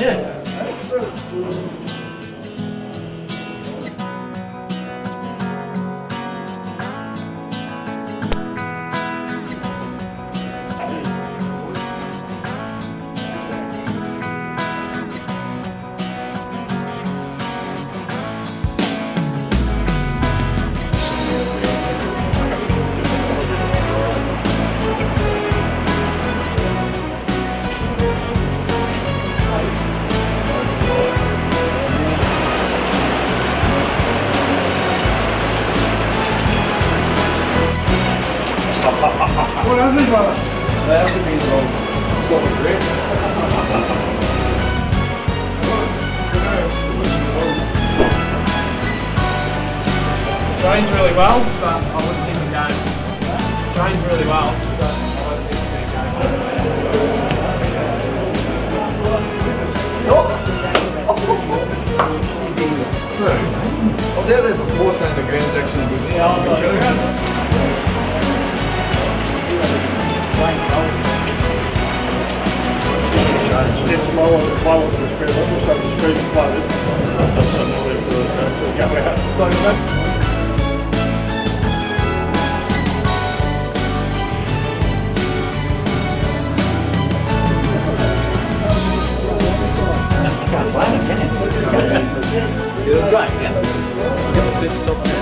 yeah. What happened, brother? That has to be sort of great. Trains really well, but I wouldn't think the game. Trains really well, I wouldn't think the game. I was out there before It's lower, lower to the street, looks like the street's flooded. Go out, slow down. It'll dry, yeah. Get the super soft.